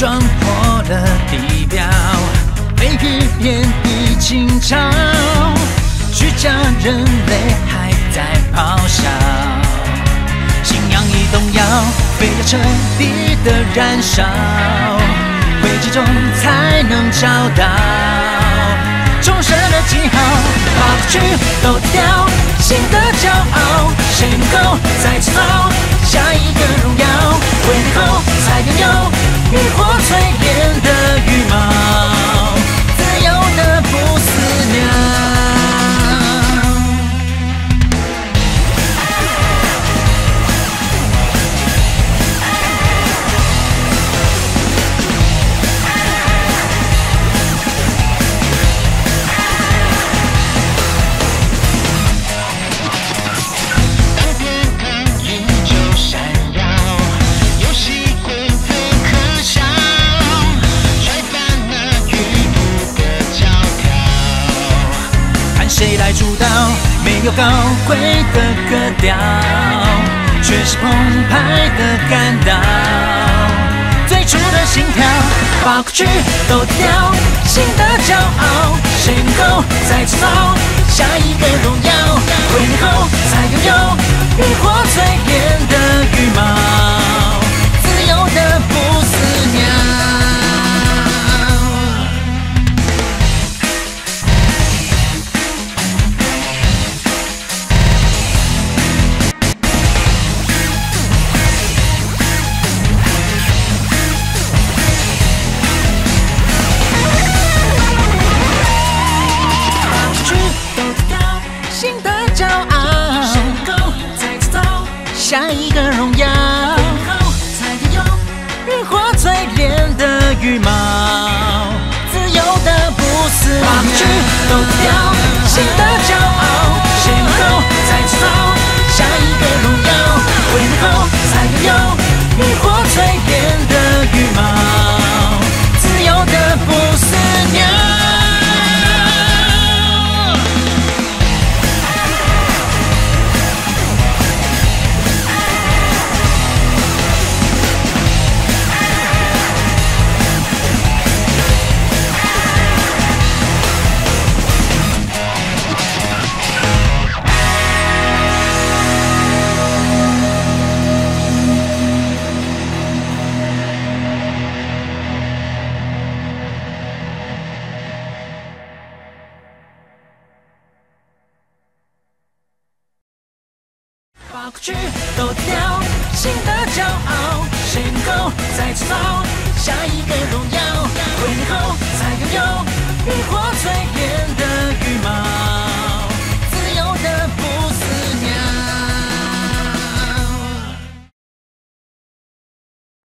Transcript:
撞破了地表，悲与变已经潮，虚假人类还在咆哮，信仰已动摇，非要彻底的燃烧，危机中才能找到重生的记号，把过去都掉，新的骄傲，谁能够再次造下一个荣耀？回来后火吹谁来主导，没有高贵的格调，却是澎湃的感到。最初的心跳，把过去都掉，新的骄傲，谁能够再次造下一个荣耀？回来后才拥有浴火淬下一个荣耀？后才拥有浴火淬炼的羽毛，自由的不死鸟。把过去都掉，恐惧都丢，新的骄傲，谁能够再次造下一个荣耀？回年后再拥有，亦或最远。